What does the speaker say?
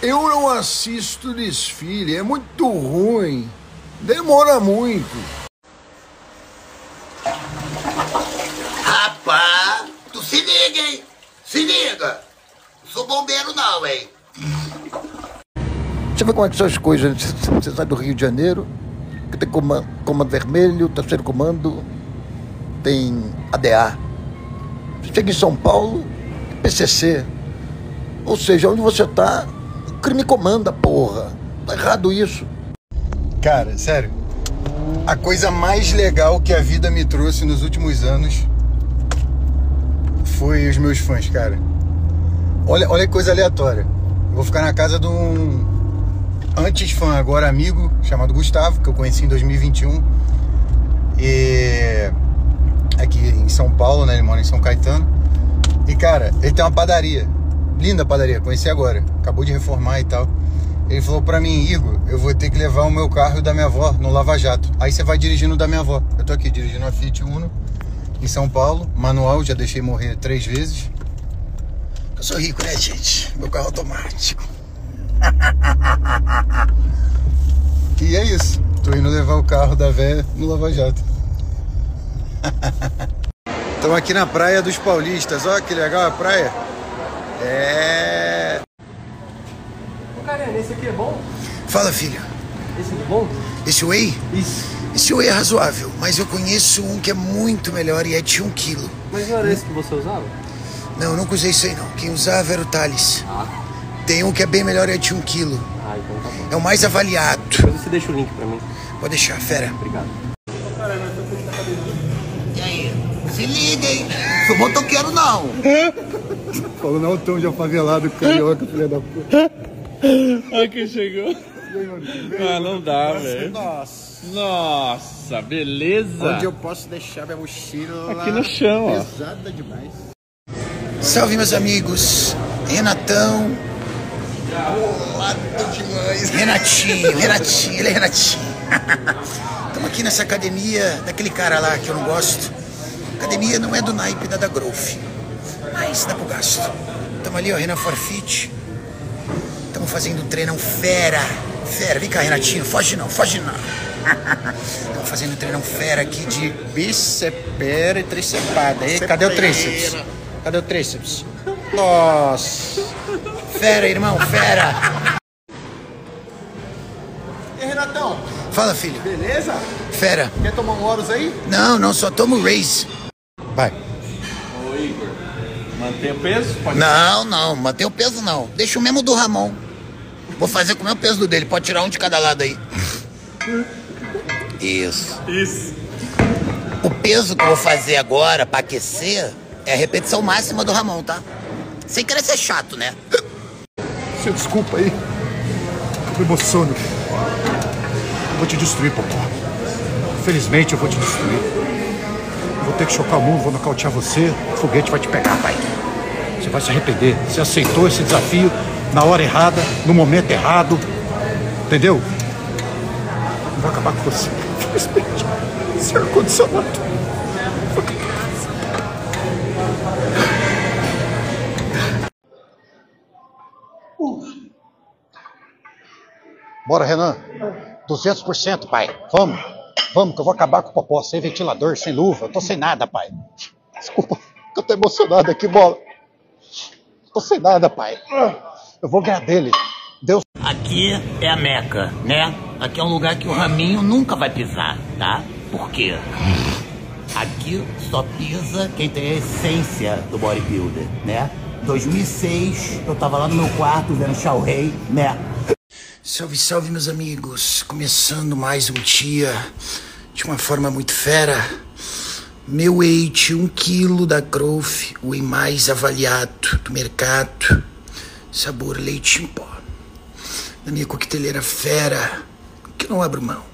Eu não assisto desfile, é muito ruim. Demora muito. Rapaz, tu se liga, hein? Se liga. Não sou bombeiro não, hein? Você vê como é que são as coisas. Você sai do Rio de Janeiro, que tem comando, comando vermelho, terceiro comando, tem ADA. Você chega em São Paulo, PCC. Ou seja, onde você tá, o crime comanda, porra. Tá errado isso. Cara, sério. A coisa mais legal que a vida me trouxe nos últimos anos foi os meus fãs, cara. Olha, olha que coisa aleatória. Eu vou ficar na casa de um antes fã, agora amigo, chamado Gustavo, que eu conheci em 2021. E aqui em São Paulo, né? Ele mora em São Caetano. E cara, ele tem uma padaria. Linda padaria, conheci agora. Acabou de reformar e tal. Ele falou pra mim, Igor, eu vou ter que levar o meu carro da minha avó no Lava Jato. Aí você vai dirigindo da minha avó. Eu tô aqui dirigindo a Fiat Uno em São Paulo, manual, já deixei morrer três vezes. Eu sou rico, né, gente? Meu carro automático. E é isso. Tô indo levar o carro da véia no Lava Jato. Estamos aqui na Praia dos Paulistas. Olha que legal a praia. É. Ô, Karen, esse aqui é bom? Fala, filho. Esse aqui é bom? Esse whey? Isso. Esse whey é razoável, mas eu conheço um que é muito melhor e é de um quilo. Mas não era esse que você usava? Não, eu nunca usei isso aí não. Quem usava era o Thales. Ah. Tem um que é bem melhor e é de um quilo. Ah, então tá bom. É o mais avaliado. Depois você deixa o link pra mim. Pode deixar, fera. Obrigado. E aí? Se liga, hein? Sou motoqueiro não. Falou não tão de favelado carioca, filha da puta. Olha quem chegou. Ah, não dá, velho. Nossa, Nossa, beleza. onde eu posso deixar minha mochila? Aqui no chão, ó. Pesada demais. Salve, meus amigos. Renatão. Bolado demais. Renatinho, Renatinho, ele é Renatinho. Estamos aqui nessa academia daquele cara lá que eu não gosto. Academia não é do naipe da da Growth, mas dá pro gasto. Estamos ali, ó, Renan Forfit. Estamos fazendo um treinão fera. Fera, vem cá, Renatinho, foge não, foge não. Estamos fazendo um treinão fera aqui de Bicepera e tricepada. E cadê o tríceps? Cadê o tríceps? Nossa. fera, irmão, fera. E aí, Renatão, Fala, filho. beleza? Fera. Quer tomar um Horus aí? Não, não, só tomo Raise. Vai. Mantém o peso? Pode Não, não, mantém o peso não. Deixa o mesmo do Ramon. Vou fazer com o meu peso do dele, pode tirar um de cada lado aí. Isso. Isso. O peso que eu vou fazer agora pra aquecer é a repetição máxima do Ramon, tá? Sem querer ser chato, né? Você desculpa aí. Emociono. Eu vou te destruir, Popó. Infelizmente eu vou te destruir. Vou ter que chocar o mundo, vou nocautear você. O foguete vai te pegar, pai. Você vai se arrepender. Você aceitou esse desafio na hora errada, no momento errado. Entendeu? Eu vou acabar com você. Infelizmente. Esse ar-condicionado. Bora, Renan. 200%, pai. Vamos. Vamos, que eu vou acabar com o popó. Sem ventilador, sem luva. Eu tô sem nada, pai. Desculpa, eu tô emocionado aqui, bola. Tô sem nada, pai. Eu vou ganhar dele. Deus. Aqui é a Meca, né? Aqui é um lugar que o Raminho nunca vai pisar, tá? Por quê? Aqui só pisa quem tem a essência do bodybuilder, né? 2006, eu tava lá no meu quarto vendo Shao Rei, né? Salve, salve, meus amigos. Começando mais um dia de uma forma muito fera. Meu weight, um quilo da Growth, o whey mais avaliado do mercado. Sabor leite em pó. Na minha coqueteleira fera, que eu não abro mão.